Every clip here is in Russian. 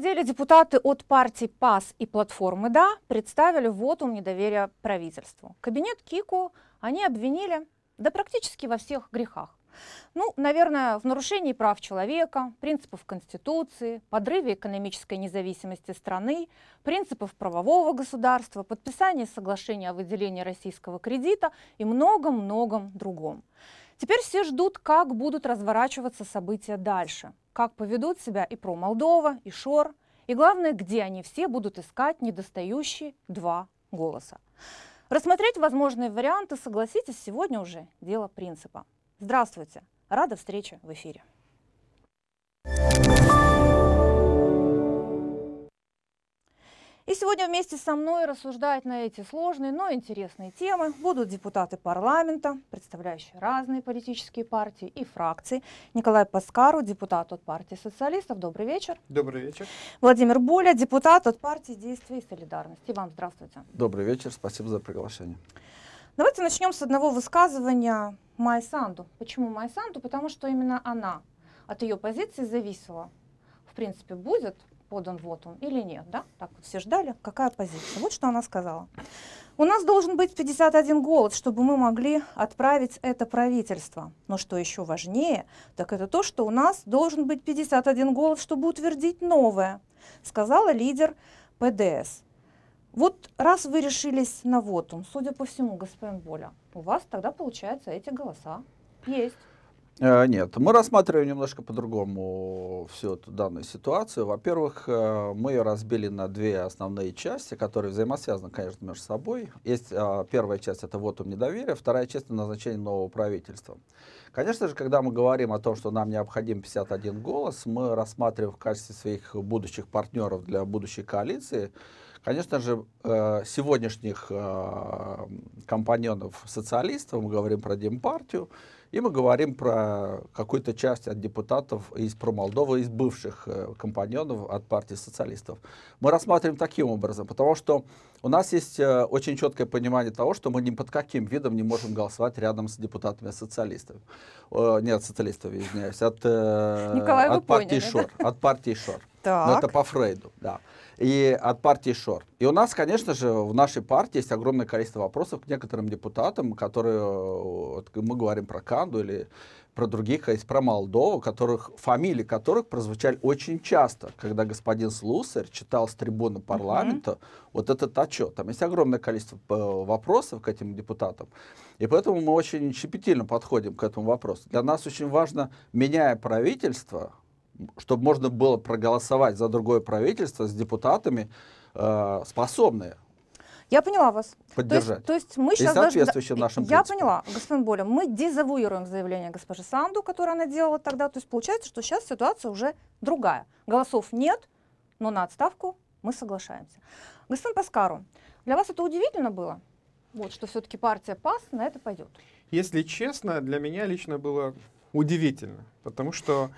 неделе депутаты от партий ПАС и платформы «Да» представили вотум недоверия правительству. Кабинет Кику они обвинили, да практически во всех грехах. Ну, наверное, в нарушении прав человека, принципов Конституции, подрыве экономической независимости страны, принципов правового государства, подписании соглашения о выделении российского кредита и многом-многом другом. Теперь все ждут, как будут разворачиваться события дальше, как поведут себя и про Молдова, и Шор, и главное, где они все будут искать недостающие два голоса. Рассмотреть возможные варианты, согласитесь, сегодня уже дело принципа. Здравствуйте! Рада встрече в эфире. И сегодня вместе со мной рассуждать на эти сложные, но интересные темы будут депутаты парламента, представляющие разные политические партии и фракции. Николай Паскару, депутат от партии социалистов. Добрый вечер. Добрый вечер. Владимир Боля, депутат от партии Действия и солидарности. Вам здравствуйте. Добрый вечер, спасибо за приглашение. Давайте начнем с одного высказывания Майи Санду. Почему Майи Санду? Потому что именно она, от ее позиции зависела, в принципе, будет подан вот он или нет, да? Так вот все ждали, какая позиция. Вот что она сказала. У нас должен быть 51 голос, чтобы мы могли отправить это правительство. Но что еще важнее, так это то, что у нас должен быть 51 голос, чтобы утвердить новое, сказала лидер ПДС. Вот раз вы решились на вотум, судя по всему, господин Боля, у вас тогда, получается, эти голоса есть. Э, нет, мы рассматриваем немножко по-другому всю эту данную ситуацию. Во-первых, э, мы ее разбили на две основные части, которые взаимосвязаны, конечно, между собой. Есть э, первая часть — это вот недоверия, вторая часть — назначение нового правительства. Конечно же, когда мы говорим о том, что нам необходим 51 голос, мы рассматриваем в качестве своих будущих партнеров для будущей коалиции Конечно же, сегодняшних компаньонов социалистов, мы говорим про Демпартию, и мы говорим про какую-то часть от депутатов из про Молдовы, из бывших э, компаньонов от партии социалистов. Мы рассматриваем таким образом, потому что у нас есть э, очень четкое понимание того, что мы ни под каким видом не можем голосовать рядом с депутатами социалистов. Э, нет, социалистов, извиняюсь, от, Николай, от партии поняли, Шор. Да? От партии Шор. Так. Но это по Фрейду, да и от партии ШОР. И у нас, конечно же, в нашей партии есть огромное количество вопросов к некоторым депутатам, которые, вот, мы говорим про Канду или про других, а есть про Молдову, которых, фамилии которых прозвучали очень часто, когда господин Слусарь читал с трибуны парламента uh-huh. вот этот отчет. Там есть огромное количество э, вопросов к этим депутатам. И поэтому мы очень щепетильно подходим к этому вопросу. Для нас очень важно, меняя правительство, чтобы можно было проголосовать за другое правительство с депутатами, э, способные я поняла вас. Поддержать. То есть, то есть мы сейчас даже... нашим Я поняла, господин Боля, мы дезавуируем заявление госпожи Санду, которое она делала тогда. То есть получается, что сейчас ситуация уже другая. Голосов нет, но на отставку мы соглашаемся. Господин Паскару, для вас это удивительно было? Вот, что все-таки партия ПАС на это пойдет. Если честно, для меня лично было удивительно, потому что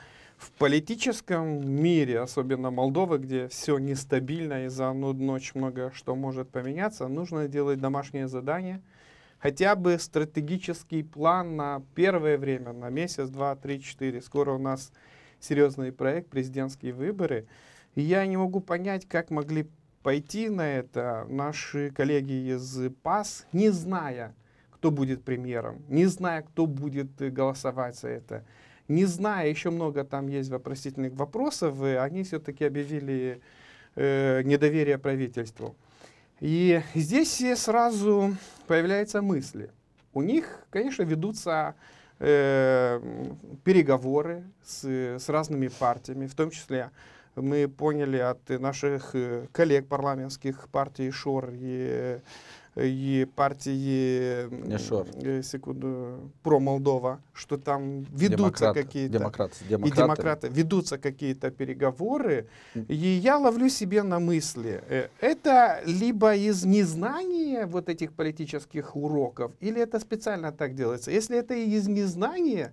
в политическом мире, особенно Молдовы, где все нестабильно и за одну ночь много что может поменяться, нужно делать домашнее задание, хотя бы стратегический план на первое время, на месяц, два, три, четыре. Скоро у нас серьезный проект, президентские выборы. И я не могу понять, как могли пойти на это наши коллеги из ПАС, не зная, кто будет премьером, не зная, кто будет голосовать за это не зная, еще много там есть вопросительных вопросов, они все-таки объявили э, недоверие правительству. И здесь сразу появляются мысли. У них, конечно, ведутся э, переговоры с, с разными партиями, в том числе мы поняли от наших э, коллег парламентских партий ШОР и и партии Нешор. Э, секунду, про Молдова, что там ведутся какие-то демократы, демократы. и демократы ведутся какие-то переговоры, и я ловлю себе на мысли, э, это либо из незнания вот этих политических уроков, или это специально так делается. Если это из незнания,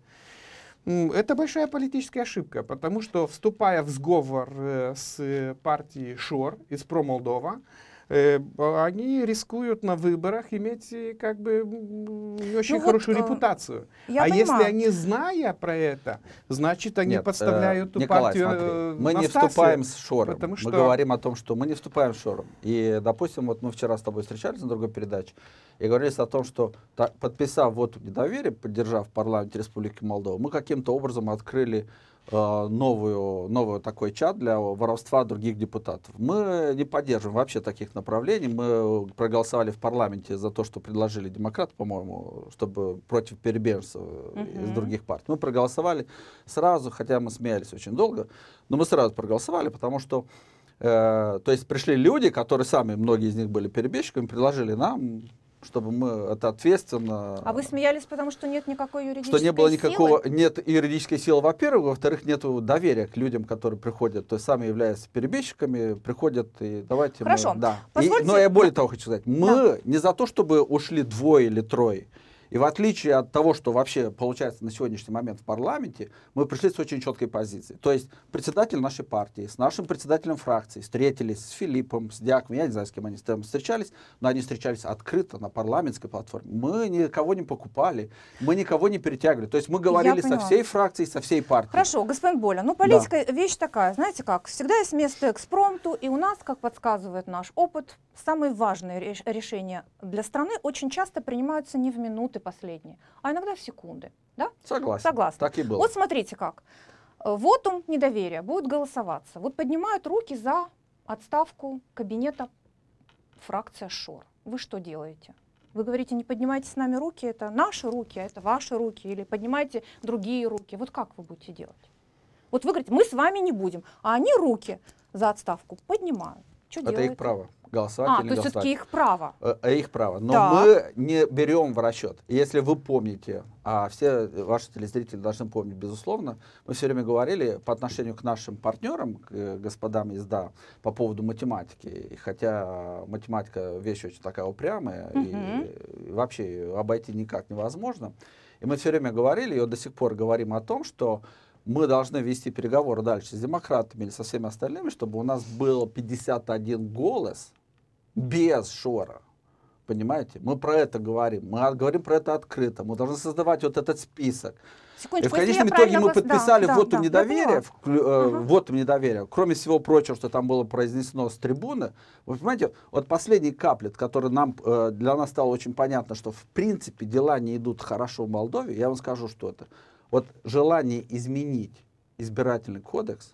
это большая политическая ошибка, потому что вступая в сговор э, с партией ШОР из Про Молдова, э, они рискуют на выборах иметь э, как бы не очень Ну вот, хорошую э, репутацию. Я а если понимаю. они, зная про это, значит, они Нет, э, подставляют эту Николай, партию смотри, э, мы не вступаем с Шором. потому Мы что- говорим о том, что мы не вступаем с Шором. И, допустим, вот мы вчера с тобой встречались на другой передаче и говорили о том, что подписав вот недоверие, поддержав в парламенте Республики Молдова, мы каким-то образом открыли э, новую, новый такой чат для воровства других депутатов. Мы не поддерживаем вообще таких направлений. Мы проголосовали в парламенте за то, что предложили демократы, по-моему, чтобы против перебежцев э, из других партий. Мы проголосовали сразу, хотя мы смеялись очень долго, но мы сразу проголосовали, потому что э, то есть пришли люди, которые сами, многие из них были перебежчиками, предложили нам, чтобы мы это ответственно... А вы смеялись, потому что нет никакой юридической что не было силы? никакого, нет юридической силы, во-первых, во-вторых, нет доверия к людям, которые приходят, то есть сами являются перебежчиками, приходят и давайте Хорошо. мы... Да. И- Позвольте- но я более того хочу сказать, мы не за то, чтобы ушли двое или трое, и в отличие от того, что вообще получается на сегодняшний момент в парламенте, мы пришли с очень четкой позицией. То есть председатель нашей партии с нашим председателем фракции встретились с Филиппом, с Дьяком, я не знаю, с кем они там встречались, но они встречались открыто на парламентской платформе. Мы никого не покупали, мы никого не перетягивали. То есть мы говорили со всей фракцией, со всей партией. Хорошо, господин Боля, ну политика вещь такая, знаете как, всегда есть место экспромту, и у нас, как подсказывает наш опыт, самые важные реш- решения для страны очень часто принимаются не в минуты последние, а иногда в секунды. Да? Согласен. Согласна. Так и было. Вот смотрите как. Э, Вотум недоверия будет голосоваться. Вот поднимают руки за отставку кабинета фракция ШОР. Вы что делаете? Вы говорите, не поднимайте с нами руки, это наши руки, а это ваши руки, или поднимайте другие руки. Вот как вы будете делать? Вот вы говорите, мы с вами не будем, а они руки за отставку поднимают. Что Это делаете? их право. Голосовать А, или то есть все-таки их право. Э, э, их право. Но Так. мы не берем в расчет. Если вы помните, а все ваши телезрители должны помнить, безусловно, мы все время говорили по отношению к нашим партнерам, к э, господам из ДА, по поводу математики. И хотя математика вещь очень такая упрямая, и, Мгм. и вообще обойти никак невозможно. И мы все время говорили, и вот до сих пор говорим о том, что мы должны вести переговоры дальше с демократами или со всеми остальными, чтобы у нас было 51 голос без шора. Понимаете? Мы про это говорим. Мы говорим про это открыто. Мы должны создавать вот этот список. И в конечном итоге мы вас- да, подписали да, вотум да, поняла. вклю- э, Ага. вотум недоверия. Кроме всего прочего, что там было произнесено с трибуны, вы понимаете, вот последний каплет, который нам, э, для нас стало очень понятно, что в принципе дела не идут хорошо в Молдове, я вам скажу, что это. Вот желание изменить избирательный кодекс,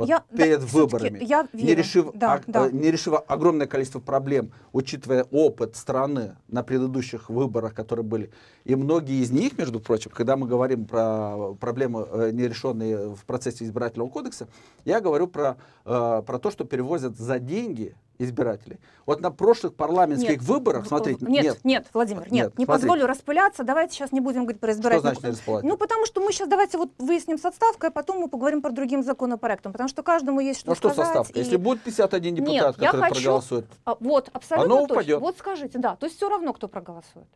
вот Я- да, перед всё-таки выборами, я не, решив, Да, ог- да. не решив огромное количество проблем, учитывая опыт страны на предыдущих выборах, которые были, и многие из них, между прочим, когда мы говорим про проблемы, э, нерешенные в процессе избирательного кодекса, я говорю про, э, про то, что перевозят за деньги избирателей. Вот на прошлых парламентских Нет, выборах, смотрите, Нет, нет, нет, Владимир, нет, Нет, не смотрите. позволю распыляться. Давайте сейчас не будем говорить про что избирательный значит не? Ну, потому что мы сейчас давайте вот выясним с отставкой, а потом мы поговорим про другим законопроектом, потому что каждому есть что ну что сказать. составка? и- Если будет 51 депутат, Нет, я который хочу- проголосует, А, вот, абсолютно Оно точно. упадет. Вот скажите, да, то есть все равно, кто проголосует.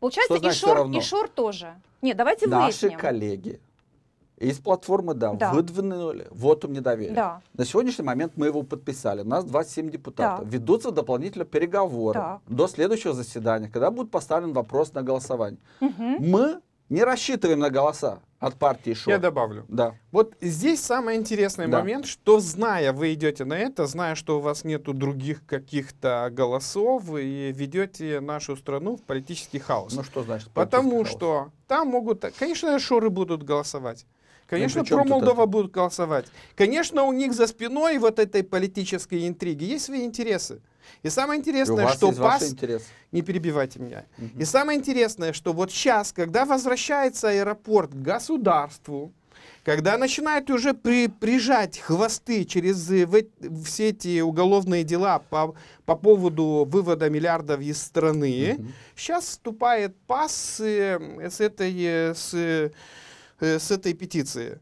Получается, Что значит и всё Шор, и Шор тоже. Нет, давайте наши выясним. коллеги из платформы «Да», Да. выдвинули вотум недоверия. Да, На сегодняшний момент мы его подписали. У нас 27 депутатов. Так. Ведутся дополнительно переговоры Так. до следующего заседания, когда будет поставлен вопрос на голосование. Мгм. Мы не рассчитываем на голоса от партии ШО. Я добавлю. Да. Вот здесь самый интересный Да. момент, что зная, вы идете на это, зная, что у вас нету других каких-то голосов, и ведете нашу страну в политический хаос. Ну что значит? Потому политический хаос? что там могут, конечно, шоры будут голосовать. Конечно, про Молдова будут голосовать. Конечно, у них за спиной вот этой политической интриги есть свои интересы. И самое И интересное, вас что ПАС... интересы. Не перебивайте меня. Мгм. И самое интересное, что вот сейчас, когда возвращается аэропорт к государству, когда начинают уже при, прижать хвосты через э, в все эти уголовные дела по, по поводу вывода миллиардов из страны, Мгм. сейчас вступает ПАС э, с этой, э, с, с этой петиции.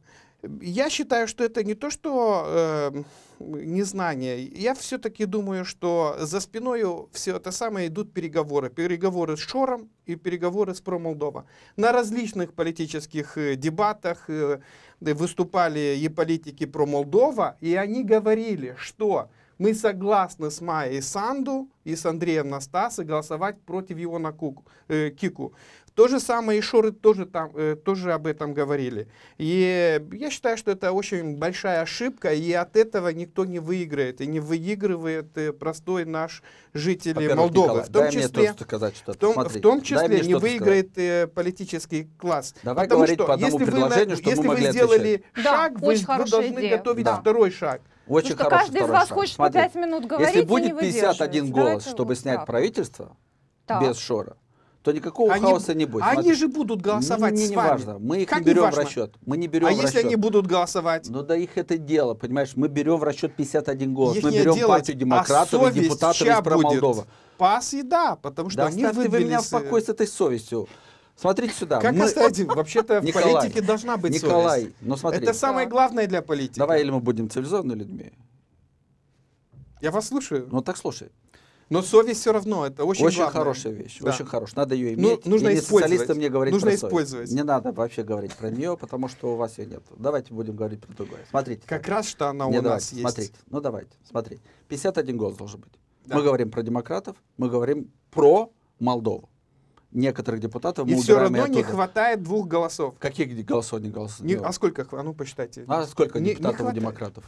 Я считаю, что это не то, что э, незнание. Я все-таки думаю, что за спиной все это самое идут переговоры. Переговоры с Шором и переговоры с Промолдова. На различных политических э, дебатах э, выступали и политики Промолдова, и они говорили, что мы согласны с Майей Санду и с Андреем Настасой голосовать против его на Куку, э, Кику. То же самое и Шоры тоже, там, э, тоже об этом говорили. И я считаю, что это очень большая ошибка, и от этого никто не выиграет, и не выигрывает э, простой наш житель Во-первых, Молдовы. Николай, в том числе, сказать что-то. в том, Смотри, в том числе не выиграет э, политический класс. Давай Потому говорить что по одному если вы, предложению, чтобы мы если могли вы сделали Да, шаг, вы, очень вы хорошая должны идея. готовить Да. второй шаг. Очень Потому что хороший каждый из вас шаг. хочет Смотри, по 5 минут говорить Если будет 51 выдерживаете. голос, чтобы снять так. правительство Так. без Шора, то никакого Они- хаоса не будет. Они Смотри. же будут голосовать не, не, с не вами. важно. Мы их Как не не берем в важно? расчет. Мы не берем А в если расчет. они будут голосовать? Ну да их это дело, понимаешь? Мы берем в расчет 51 голос. мы Ихнее берем дело, партию а демократов и совесть депутатов из Молдова. будет? ПАС и да, потому что Да они оставьте вы меня в покое с этой совестью. Смотрите сюда. Как мы- оставить? Вообще-то в Николай, политике должна быть Николай, совесть. ну смотри. Это самое главное для политики. Давай или мы будем цивилизованными людьми. Я вас слушаю. Ну так слушай. Но совесть все равно, это очень, Очень, главное. хорошая вещь, Да. очень хорошая. Надо ее Ну, иметь. нужно и не использовать. мне говорить Нужно про совесть. использовать. Не надо вообще говорить про нее, потому что у вас ее нет. Давайте будем говорить про другое. Смотрите. Как раз что она Не, у давайте, нас есть. Смотрите, ну давайте, смотрите. 51 голос должен быть. Да. Мы говорим про демократов, мы говорим про Молдову. Некоторых депутатов мы И все равно не хватает двух голосов. Каких голосов не голосов? Не- а сколько? А ну посчитайте. А сколько Не- не депутатов у хватает. демократов?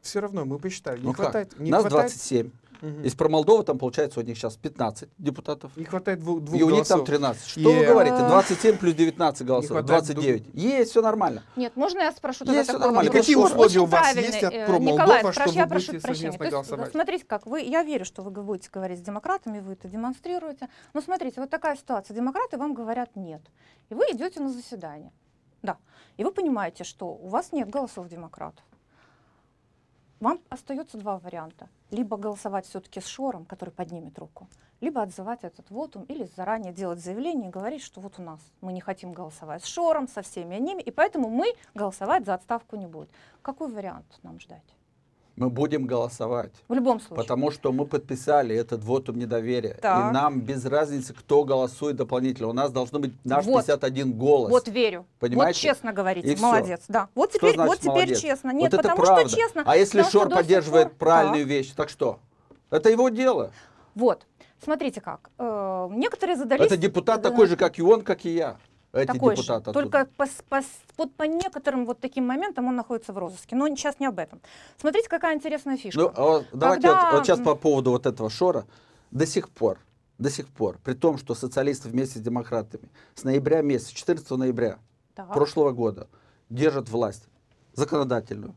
Все равно мы посчитали. Не ну хватает. как? Не Нас хватает, 27. Мгм. Из про Молдовы там получается у них сейчас 15 депутатов. Не хватает двух, двух И у них там 13. Что Е- вы говорите? 27 плюс 19 голосов. хватает 29. Есть, все нормально. Нет, можно я спрошу тогда Есть такой нормально. вопрос? Какие условия у вас правильный, есть от э, про Николай, Молдова, прошу, что я прошу прощения. То есть, смотрите, как вы, я верю, что вы будете говорить с демократами, вы это демонстрируете. Но смотрите, вот такая ситуация. Демократы вам говорят нет. И вы идете на заседание. Да. И вы понимаете, что у вас нет голосов демократов. Вам остается два варианта. Либо голосовать все-таки с Шором, который поднимет руку, либо отзывать этот вотум, или заранее делать заявление и говорить, что вот у нас мы не хотим голосовать с Шором, со всеми ними, и поэтому мы голосовать за отставку не будем. Какой вариант нам ждать? Мы будем голосовать. В любом случае. Потому что мы подписали этот вотум недоверия. Так. И нам без разницы, кто голосует дополнительно. У нас должно быть наш Вот. 51 голос. Вот верю. Понимаете? Вот честно говорите. И. Молодец. Да. Вот теперь, вот теперь молодец? честно. Вот Нет, это потому правда. что честно. А если Шор сих поддерживает пор- правильную Так. вещь, так что? Это его дело. Вот. Смотрите как. Э, некоторые задались... Это депутат Да. такой же, как и он, как и я. Эти такой же. депутаты оттуда. Только по, по, вот по некоторым вот таким моментам он находится в розыске. Но сейчас не об этом. Смотрите, какая интересная фишка. Ну, а давайте Когда- вот, вот сейчас по поводу вот этого Шора. До сих пор, до сих пор, при том, что социалисты вместе с демократами с ноября месяца, 14 ноября Так. прошлого года держат власть законодательную,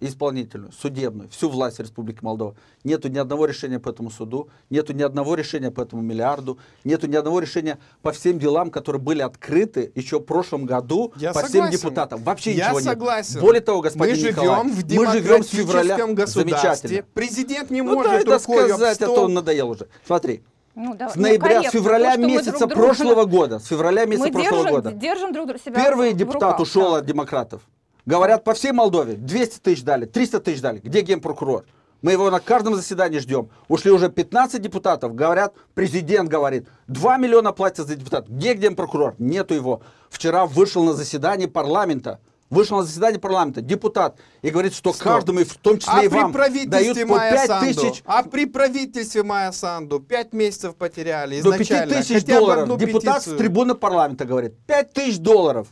исполнительную, судебную, всю власть Республики Молдова. Нету ни одного решения по этому суду, нету ни одного решения по этому миллиарду, нету ни одного решения по всем делам, которые были открыты еще в прошлом году Я по всем согласен. депутатам. Вообще Я ничего согласен. нет. Более того, господин мы Николай, живем в мы живем с февраля. Замечательно. Президент не Ну может рукой об досказать, а то стол. он надоел уже. Смотри, Ну, да, с ну, ноября, с корректно, февраля то, месяца друг друга- прошлого года, с февраля месяца Мы прошлого держим, года, держим друг друга себя первый в депутат руках, ушел да. от демократов. Говорят, по всей Молдове 200 тысяч дали, 300 тысяч дали. Где генпрокурор? Мы его на каждом заседании ждем. Ушли уже 15 депутатов. Говорят, президент говорит, 2 миллиона платят за депутат. Где генпрокурор? Нету его. Вчера вышел на заседание парламента. Вышел на заседание парламента депутат и говорит, что Стоп. каждому, в том числе А и вам, дают по Майя 5 Санду, тысяч а при правительстве Майя Санду 5 месяцев потеряли до 5 изначально. тысяч долларов. Депутат петицию. с трибуны парламента говорит, 5 тысяч долларов.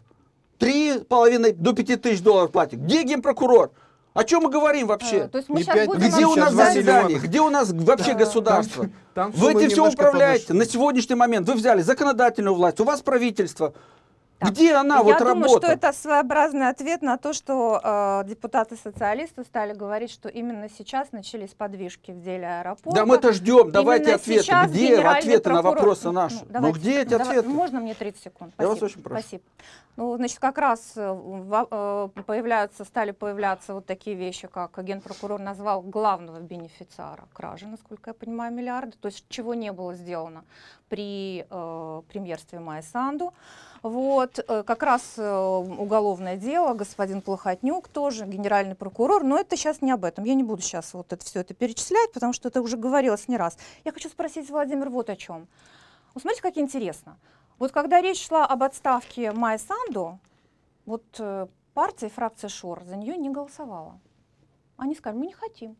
Три половиной до 5 тысяч долларов платит. Где генпрокурор? О чем мы говорим вообще? Э, То есть мы Не сейчас будем Где у нас миллиона. Где у нас вообще государство? Там- там Вы этим все управляете. повыше. На сегодняшний момент вы взяли законодательную власть, у вас правительство. Так, Где она, Я вот думаю, работа? что это своеобразный ответ на то, что э, депутаты-социалисты стали говорить, что именно сейчас начались подвижки в деле аэропорта. Да мы-то ждем, давайте Именно ответы. сейчас Где ответы на прокурор- вопросы Ну, наши? ну, Ну давайте, где эти давай, ответы? Можно мне 30 секунд? Я вас Спасибо. очень прошу. Спасибо. Ну, значит, как раз э, во- э, появляются, стали появляться вот такие вещи, как генпрокурор назвал главного бенефициара кражи, насколько я понимаю, миллиарды, то есть чего не было сделано при э, премьерстве Майя Санду. Вот, э, как раз э, уголовное дело, господин Плохотнюк тоже, генеральный прокурор, но это сейчас не об этом. Я не буду сейчас вот это все это перечислять, потому что это уже говорилось не раз. Я хочу спросить, Владимир, вот о чем. Вот смотрите, как интересно. Вот когда речь шла об отставке Майи Санду, вот э, партия и фракция ШОР за нее не голосовала. Они сказали, мы не хотим.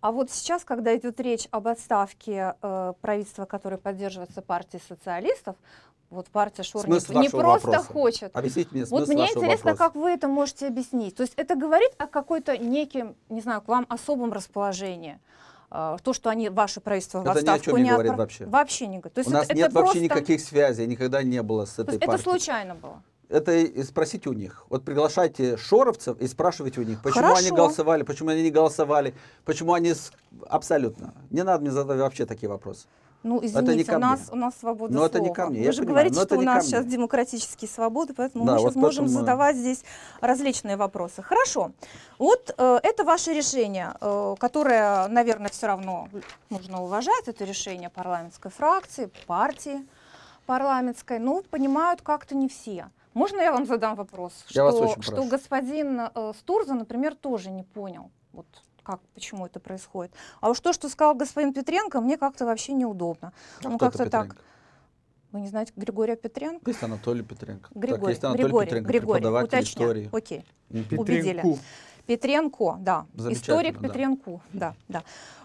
А вот сейчас, когда идет речь об отставке э, правительства, которое поддерживается партией социалистов, вот партия Шор не, не просто вопроса. хочет. Объясните мне смысл Вот мне интересно, вопроса. как вы это можете объяснить. То есть это говорит о какой-то неким, не знаю, к вам особом расположении. А, То, что они, ваше правительство в Это ни о отставку чем не отпра- говорит вообще. Вообще не говорит. То есть У это, нас это нет вообще просто- никаких связей, никогда не было с То этой есть это партией. случайно было. Это спросите у них. Вот приглашайте шоровцев и спрашивайте у них, почему они Хорошо. голосовали, почему они не голосовали, почему они... Абсолютно. Не надо мне задавать вообще такие вопросы. Ну, не извините, ко у мне. нас, у нас свобода Но слова. это не ко мне, Вы я же понимаю, говорите, это что у не нас сейчас мне. демократические свободы, поэтому Да, мы вот сейчас можем мы- задавать здесь различные вопросы. Хорошо. Вот э, это ваше решение, э, которое, наверное, все равно нужно уважать. Это решение парламентской фракции, партии парламентской. Ну, понимают как-то не все. Можно я вам задам вопрос? Я вас что, очень что прошу. господин э, Стурза, например, тоже не понял. Вот как, почему это происходит. А уж то, что сказал господин Петренко, мне как-то вообще неудобно. А ну, как-то так. Вы не знаете Григория Петренко? Есть Анатолий Петренко. так, Григорий, есть Анатолий Григорий, Петренко, Григорий, преподаватель уточняю. истории. Окей. Мгм. Убедили. Петренку. Петренко, да. Историк да. Петренко, да, да.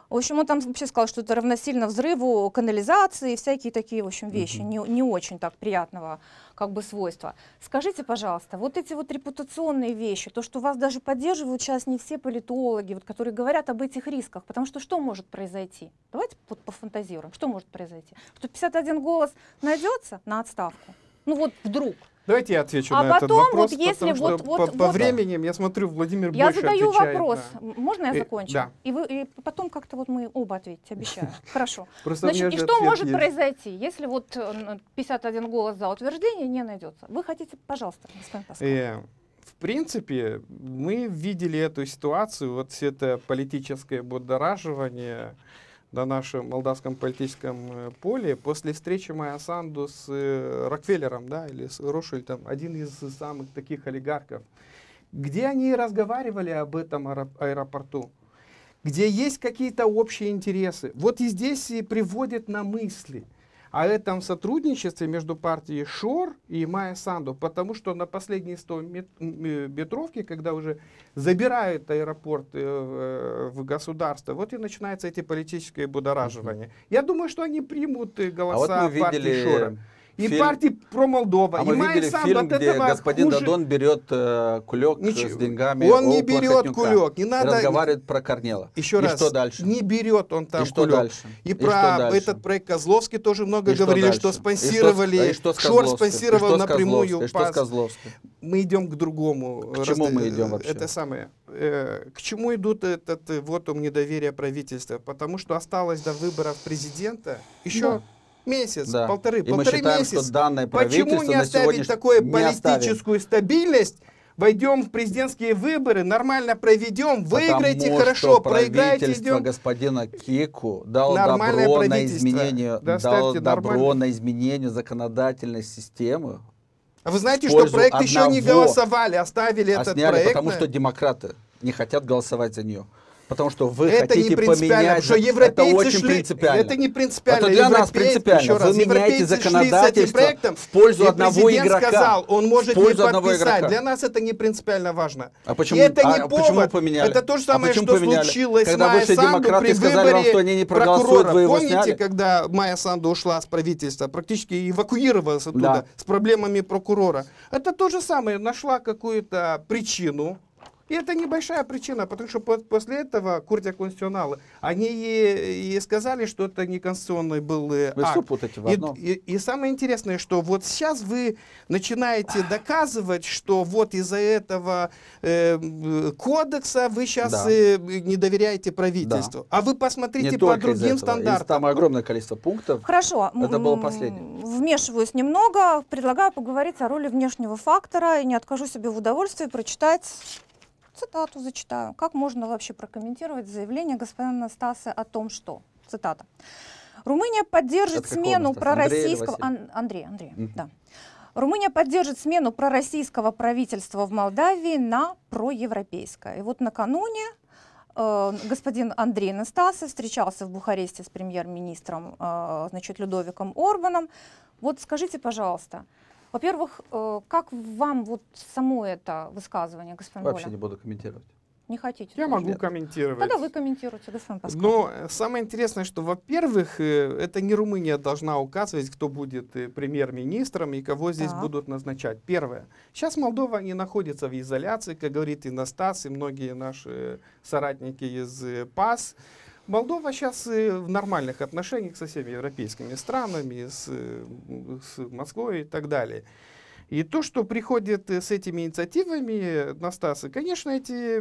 В общем, он там вообще сказал, что это равносильно взрыву канализации и всякие такие, в общем, вещи не, не очень так приятного как бы свойства. Скажите, пожалуйста, вот эти вот репутационные вещи, то, что вас даже поддерживают сейчас не все политологи, вот, которые говорят об этих рисках, потому что что может произойти? Давайте вот пофантазируем, что может произойти? Что 51 голос найдется на отставку? Ну вот вдруг. Давайте я отвечу А на этот потом вопрос, вот если потому что вот- вот- по, по вот- времени, я смотрю, Владимир Я больше задаю отвечает вопрос. на- Можно я Э, закончу? да. И, вы, и потом как-то вот мы оба ответите, обещаю. Хорошо. Просто Значит, и что может есть. произойти, если вот э, н- 51 голос за утверждение не найдется? Вы хотите, пожалуйста, господин Паскаль. Э, в принципе, мы видели эту ситуацию, вот все это политическое будораживание на нашем молдавском политическом э, поле. После встречи Майя Санду с э, Рокфеллером, да, или с Рошельтом, один из самых таких олигархов, где они разговаривали об этом аэро- аэропорту, где есть какие-то общие интересы. Вот и здесь и приводит на мысли о этом сотрудничестве между партией Шор и Майя Санду, потому что на последние 100 мет- м, э, метровки, когда уже забирают аэропорт э, в государство, вот и начинаются эти политические будораживания. Я думаю, что они примут э, А вот голоса мы партии видели Шора. И фильм- партии про Молдова. А и мы видели фильм, от где этого господин хуже- Дадон берет э, кулек Ничего. с деньгами Он не берет Плохотнюка кулек, не надо- разговаривает про Корнела. Еще и раз, что дальше? не берет он там и что кулек. дальше? И, И про что дальше? этот проект Козловский тоже много И что говорили, что, дальше? спонсировали, И что, и что Шор Козловским? И спонсировал что напрямую? И что с. Козловским? Мы идем к другому. К чему мы идем вообще? Это самое. э, к чему идут этот э, вотум недоверия правительства? Потому что осталось до выборов президента еще Да. Месяц, Да. полторы, И мы полторы считаем, месяца. что данное Почему не оставить такую не оставим. политическую стабильность? Войдем в президентские выборы, нормально проведем, выиграйте Потому хорошо, что проиграете, идем. господина Кику дал добро на изменение, Да, дал добро нормально. на изменение законодательной системы. А вы знаете, что проект еще не голосовали, оставили а этот сняли, проект. потому что демократы не хотят голосовать за нее. Потому что вы это хотите не принципиально, поменять... потому что это европейцы очень шли, принципиально. Это не принципиально. Это для нас Европейцы- принципиально. еще Вы раз, меняете с этим законодательство проектом, в пользу и одного игрока. сказал, он может не подписать. игрока. Для нас это не принципиально важно. А почему, и это не а повод. почему поменяли? Это то же А самое, почему что поменяли? случилось Когда с вышли Санду при сказали вам, выборе что они не прокурора. вы его Помните, сняли? когда Майя Санду ушла с правительства, практически эвакуировалась оттуда Да. с проблемами прокурора? Это то же самое. Нашла какую-то причину, и это небольшая причина, потому что по- после этого Куртия Конституционалы, они и, и сказали, что это неконституционный был э, Вы акт. путаете в И, одном. и- и самое интересное, что вот сейчас вы начинаете доказывать, что вот из-за этого э, кодекса вы сейчас Да. не доверяете правительству. А вы посмотрите не по другим стандартам. там огромное количество пунктов. Хорошо. Это было последнее. Вмешиваюсь немного. Предлагаю поговорить о роли внешнего фактора и не откажу себе в удовольствии прочитать цитату зачитаю. Как можно вообще прокомментировать заявление господина Стаса о том, что, цитата, Румыния поддержит Это смену пророссийского... Ан- Андрей, Андрей, Мгм. да. Румыния поддержит смену пророссийского правительства в Молдавии на проевропейское. И вот накануне э, господин Андрей Настасов встречался в Бухаресте с премьер-министром э, значит, Людовиком Орбаном. Вот скажите, пожалуйста, во-первых, э, как вам вот само это высказывание, господин Вообще Воля? не буду комментировать. Не хотите? Я могу Нет. комментировать. Тогда вы комментируете, господин Паскал. Но э, самое интересное, что, во-первых, э, это не Румыния должна указывать, кто будет премьер-министром и кого здесь Так. будут назначать. Первое. Сейчас Молдова не находится в изоляции, как говорит и Настас, и многие наши соратники из ПАС. Молдова сейчас в нормальных отношениях со всеми европейскими странами, с, э, с Москвой и так далее. И то, что приходит э, с этими инициативами Настаса, конечно, эти,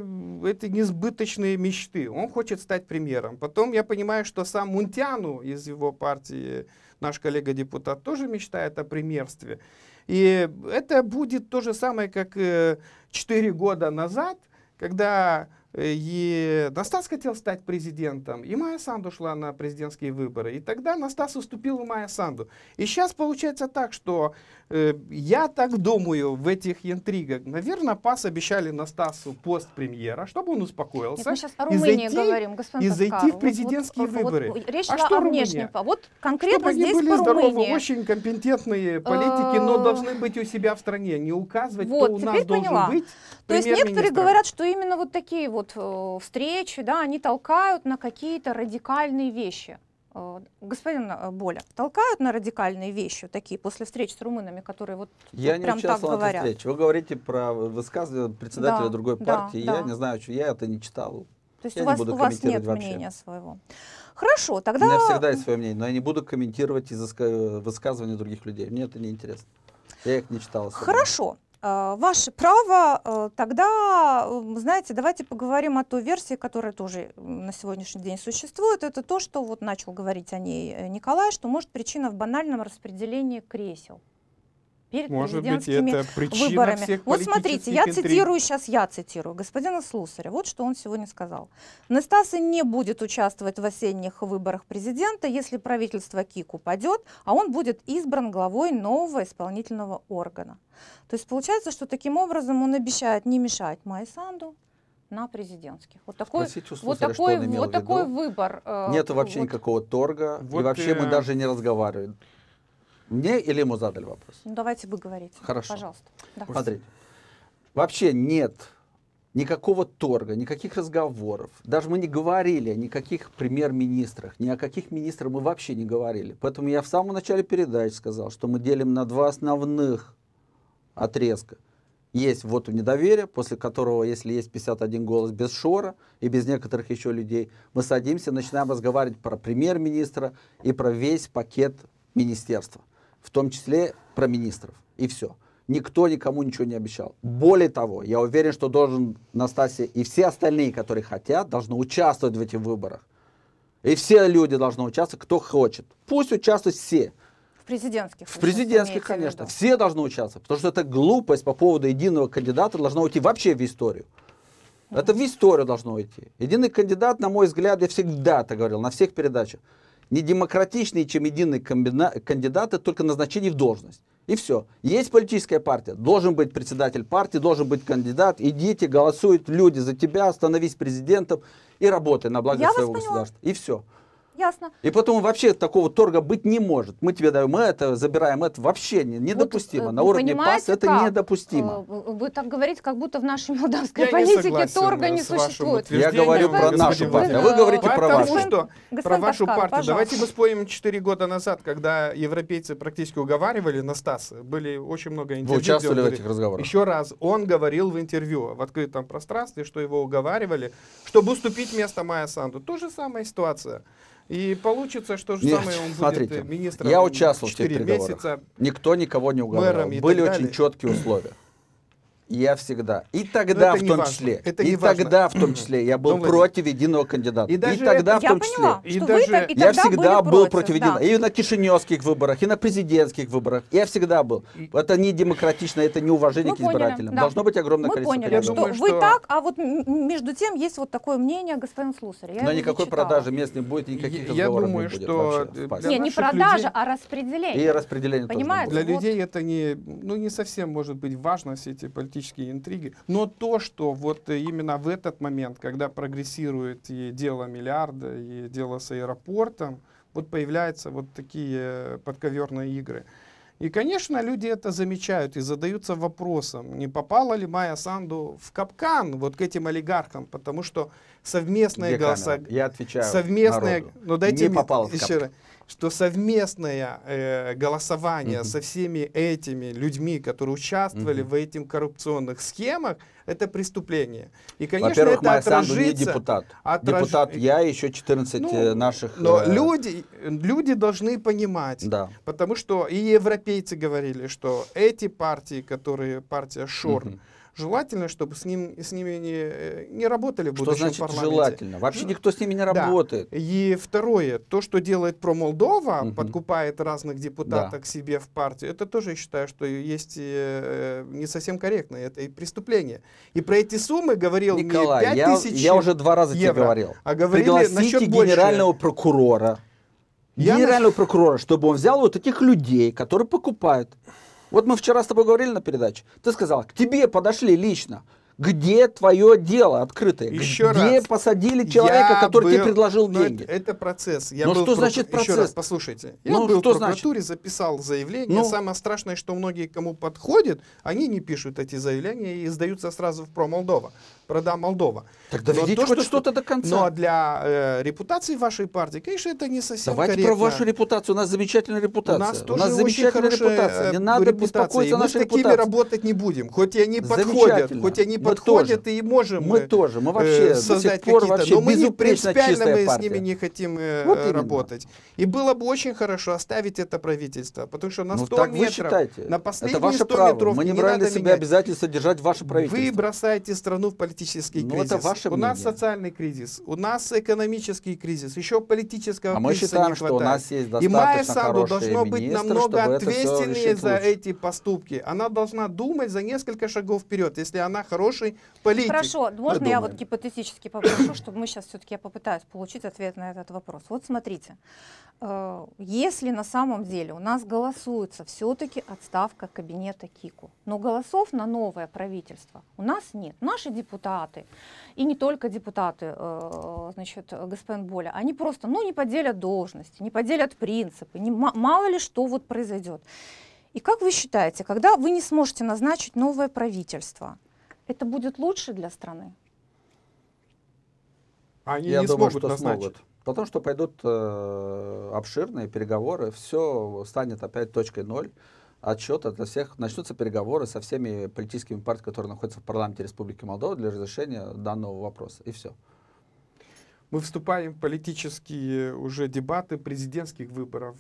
это несбыточные мечты. Он хочет стать премьером. Потом я понимаю, что сам Мунтяну из его партии, наш коллега-депутат, тоже мечтает о премьерстве. И это будет то же самое, как э, 4 года назад, когда э, и Настас хотел стать президентом, и Майя Санду шла на президентские выборы. И тогда Настас уступил Майя Санду. И сейчас получается так, что э, я так думаю в этих интригах. Наверное, ПАС обещали Настасу пост премьера, чтобы он Нет, успокоился. мы сейчас о и Румынии зайти- говорим, господин и зайти в президентские выборы. речь А шла что о внешнем. А Вот Чтобы конкретно они здесь были по здоровы, Румынии. очень компетентные политики, но должны быть у себя в стране, не указывать, вот, кто у нас должен быть То есть некоторые говорят, что именно вот такие вот э, встречи, да, они толкают на какие-то радикальные вещи. Э, господин э, Боля, толкают на радикальные вещи такие после встреч с румынами, которые вот, Я вот не прям так говорят. встрече. Вы говорите про высказывание председателя Да, другой да, партии. да. Я не знаю, что я это не читал. То есть Я у не вас, буду у вас нет вообще. мнения своего. Хорошо, У тогда... меня всегда есть свое мнение, но я не буду комментировать изыска- высказывания других людей. Мне это не интересно. Я их не читал. особенно. Хорошо. Э, Ваше право. Э, Тогда, знаете, давайте поговорим о той версии, которая тоже на сегодняшний день существует. Это то, что вот начал говорить о ней э, Николай, что может причина в банальном распределении кресел перед Может быть, президентскими это причина выборами. всех Вот смотрите, я интриг. цитирую, сейчас я цитирую господина Слусаря. Вот что он сегодня сказал. Настасы не будет участвовать в осенних выборах президента, если правительство КИК упадет, а он будет избран главой нового исполнительного органа. То есть получается, что таким образом он обещает не мешать Майе Санду на президентских. Вот такой, Спросите вот такой, вот такой выбор. э, Нет вообще вот. никакого торга. Вот, и вообще мы э, даже не разговариваем. Мне или ему задали вопрос? Ну, давайте вы говорите. Хорошо. Пожалуйста. Да. Смотрите. Вообще нет никакого торга, никаких разговоров. Даже мы не говорили о никаких премьер-министрах, ни о каких министрах мы вообще не говорили. Поэтому я в самом начале передачи сказал, что мы делим на два основных отрезка. Есть вот недоверие, после которого, если есть 51 голос без Шора и без некоторых еще людей, мы садимся, начинаем разговаривать про премьер-министра и про весь пакет министерства, в том числе про министров. И все. Никто никому ничего не обещал. Более того, я уверен, что должен Настасья и все остальные, которые хотят, должны участвовать в этих выборах. И все люди должны участвовать, кто хочет. Пусть участвуют все. В президентских. В президентских, в конечно. виду. Все должны участвовать. Потому что эта глупость по поводу единого кандидата должна уйти вообще в историю. Это в историю должно уйти. Единый кандидат, на мой взгляд, я всегда это говорил, на всех передачах, не демократичнее, чем единый комбина- кандидат, это только назначение в должность. И все. Есть политическая партия, должен быть председатель партии, должен быть кандидат. Идите, голосуют люди за тебя, становись президентом и работай на благо Я своего государства. И все. Ясно. И потом вообще такого торга быть не может. Мы тебе даем это, забираем это. Вообще не- недопустимо. Вот, э, На уровне ПАС это как? недопустимо. Э, Вы так говорите, как будто в нашей молдавской Я не политике согласен, торга э, не с вашим существует. Я говорю про нашу партию, а вы говорите про вашу. что про вашу партию. Давайте мы вспомним 4 года назад, когда европейцы практически уговаривали Настаса. Были очень много интервью. Вы участвовали в этих разговорах? Еще раз, он говорил в интервью в открытом пространстве, что его уговаривали, чтобы уступить место Майя Санду. То же самая ситуация. И получится, что же Нет, самое он будет смотрите, э, министром я участвовал в тех 4 переговорах. месяца. Никто никого не уговаривал. Были очень далее. четкие условия. Я всегда. И тогда в том важно. числе. Это и важно. тогда в том числе я был Владимир. против единого кандидата. И И, тогда в том поняла, числе. И что даже- вы так- и Я всегда был против, против да. единого. И на кишиневских выборах, и на президентских выборах. Я всегда был. И- Это не демократично, это не уважение Мы к поняли, избирателям. да. Должно быть огромное Мы количество поняли, Я что переговоров. думаю, вы что- так, а вот между тем есть вот такое мнение господина Слусаря. Я Но никакой читала. продажи мест не будет, и никаких Я разговоров думаю, не будет что вообще ПАСе. Не, продажа, людей- а распределение. И распределение Понимаете? Для людей это не, ну, не совсем может быть важно, все эти политические интриги. Но то, что вот э, именно в этот момент, когда прогрессирует и дело миллиарда, и дело с аэропортом, вот появляются вот такие подковерные игры. И, конечно, люди это замечают и задаются вопросом, не попала ли Майя Санду в капкан вот к этим олигархам, потому что совместные голоса... Я отвечаю совместное, народу. ну дайте Не мне попала в еще капкан. раз, что совместное э, голосование Мгм. со всеми этими людьми, которые участвовали Мгм. в этих коррупционных схемах, это преступление. И, конечно, Во-первых, это Санду не отражится... депутат. отраж- Депутат я еще 14 Ну, э, наших... Но э, люди, люди должны понимать, Да. потому что и европейцы говорили, что эти партии, которые партия Шор, Мгм. Желательно, чтобы с, ним, с ними не, э, не работали в Что будущем значит парламенте. желательно? Вообще Ну, никто с ними не да. работает. И второе, то, что делает про Молдова, Мгм. подкупает разных депутатов Да. к себе в партию, это тоже, я считаю, что есть э, не совсем корректно, это и преступление. И про эти суммы говорил Николай, не 5 я, тысяч я уже два раза тебе евро, говорил. а говорили Пригласите насчет больше. генерального прокурора. Я генерального прокурора, чтобы он взял вот этих людей, которые покупают. Вот мы вчера с тобой говорили на передаче. Ты сказал, к тебе подошли лично. Где твое дело открытое? Еще Где раз. посадили человека, Я который тебе был- предложил но деньги? Это, это процесс. Я Ну был что в значит Еще процесс? раз, послушайте. Я Ну, был что в значит? прокуратуре, записал заявление. Ну. Самое страшное, что многие, кому подходит, они не пишут эти заявления и сдаются сразу в про Молдова. Продам Молдова. Так Но доведите хоть что- что-то до конца. Но для э, репутации вашей партии, конечно, это не совсем Давайте корректно. про вашу репутацию. У нас замечательная репутация. У нас тоже очень замечательная репутация. э, Не надо репутация. беспокоиться о мы с нашей такими репутации. работать не будем. Хоть и они подходят, хоть они Мы подходят тоже. и можем Мы э, тоже. Мы э, вообще создать какие-то, но мы не принципиально мы с ними не хотим э, Вот работать. И было бы очень хорошо оставить это правительство, потому что на Ну 100 так вы метров, считаете. на последние Это ваше 100 право. метров Мы не не брали на надо себя менять. обязательство держать ваше правительство. Вы бросаете страну в политический Ну, кризис. это ваше у нас социальный кризис, у нас экономический кризис, еще политического А кризиса считаем, не что у хватает. нас есть И Майя Санду должно быть намного ответственнее за лучше. эти поступки. Она должна думать за несколько шагов вперед, если она хороший политик. Хорошо, можно я вот думаем. гипотетически попрошу, чтобы мы сейчас все-таки я попытаюсь получить ответ на этот вопрос. Вот смотрите, э, если на самом деле у нас голосуется все-таки отставка кабинета Кику, но голосов на новое правительство у нас нет. Наши депутаты, и не только депутаты, э, значит, господин Боля, они просто, ну, не поделят должности, не поделят принципы, не, ма- мало ли что вот произойдет. И как вы считаете, когда вы не сможете назначить новое правительство, это будет лучше для страны? Они Я не думаю, смогут что назначить. смогут. Потому что пойдут э, обширные переговоры, все станет опять точкой ноль. Отчет от всех, начнутся переговоры со всеми политическими партиями, которые находятся в парламенте Республики Молдова для разрешения данного вопроса. И все. Мы вступаем в политические уже дебаты президентских выборов.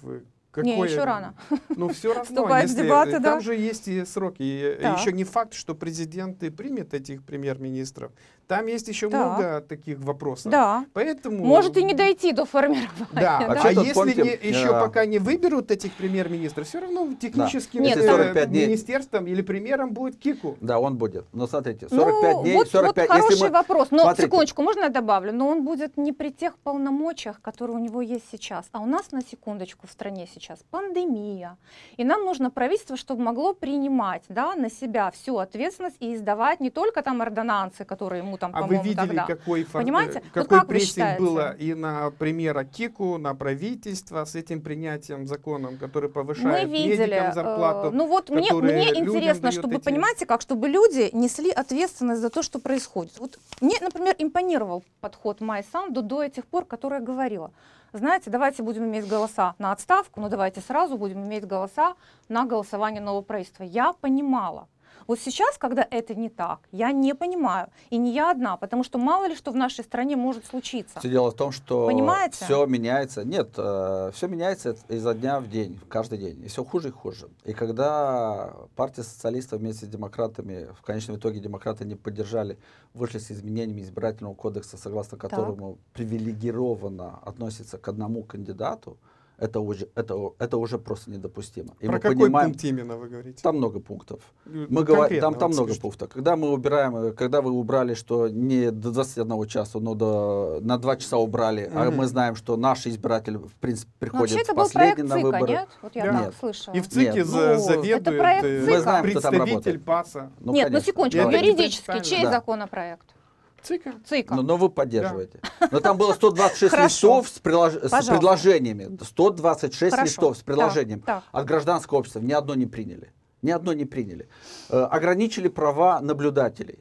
Вы Не, какое- еще рано. Ну, все равно. Вступать в если- дебаты, там да. же есть и сроки. И Так. еще не факт, что президент и примет этих премьер-министров. Там есть еще Так. много таких вопросов. Да. Поэтому... Может и не дойти до формирования. Да, А а, тут, если помните, не- еще э, пока не выберут этих премьер-министров, все равно техническим Нет, э, там- 45 дней. министерством или премьером будет Кику. Да, он будет. Но смотрите, 45 ну, дней, вот, 45, вот хороший если мы... вопрос. Но Смотрите. секундочку, можно я добавлю? Но он будет не при тех полномочиях, которые у него есть сейчас. А у нас на секундочку в стране сейчас пандемия. И нам нужно правительство, чтобы могло принимать да, на себя всю ответственность и издавать не только там ордонансы, которые ему там, А вы видели, тогда. какой, Понимаете? э, Вот какой как вы прессинг было и на премьера Кику, на правительство с этим принятием законом, который Мы повышает видели, медикам зарплату. э, ну вот мне, мне интересно, чтобы, эти- понимаете, как, чтобы люди несли ответственность за то, что происходит. Вот мне, например, импонировал подход Санду до этих пор, которая говорила, знаете, давайте будем иметь голоса на отставку, но давайте сразу будем иметь голоса на голосование нового правительства. Я понимала. Вот сейчас, когда это не так, я не понимаю. И не я одна, потому что мало ли что в нашей стране может случиться. Все дело в том, что Понимаете? все меняется. Нет, все меняется изо дня в день, каждый день. И все хуже и хуже. И когда партия социалистов вместе с демократами, в конечном итоге демократы не поддержали, вышли с изменениями избирательного кодекса, согласно которому привилегированно относится к одному кандидату, это уже, это, это уже просто недопустимо. И Про мы какой понимаем, пункт именно вы говорите? там много пунктов. Ну, Мы говорим, там, там вот много пунктов. Когда мы убираем, э, когда вы убрали, что не до 21 часа, но до, на 2 часа убрали, а Мгм. мы знаем, что наши избиратели, в принципе, Ну, вообще приходят это был последние проект на ЦИКа, выборы. нет? Вот я Да. так Нет. слышала. И в ЦИКе Нет, за- ну, заведует это проект э, ЦИКа. Мы знаем, кто там представитель работает. ПАСа. Ну, Нет, ну конечно. секундочку, Это не юридически, чей Да. законопроект? ЦИКа. ЦИКа. Но, но вы поддерживаете. Но там было 126 Хорошо. листов с, прилож- с предложениями. 126 Хорошо. листов с приложением. Так, так. От гражданского общества ни одно не приняли. Ни одно не приняли. Э, ограничили права наблюдателей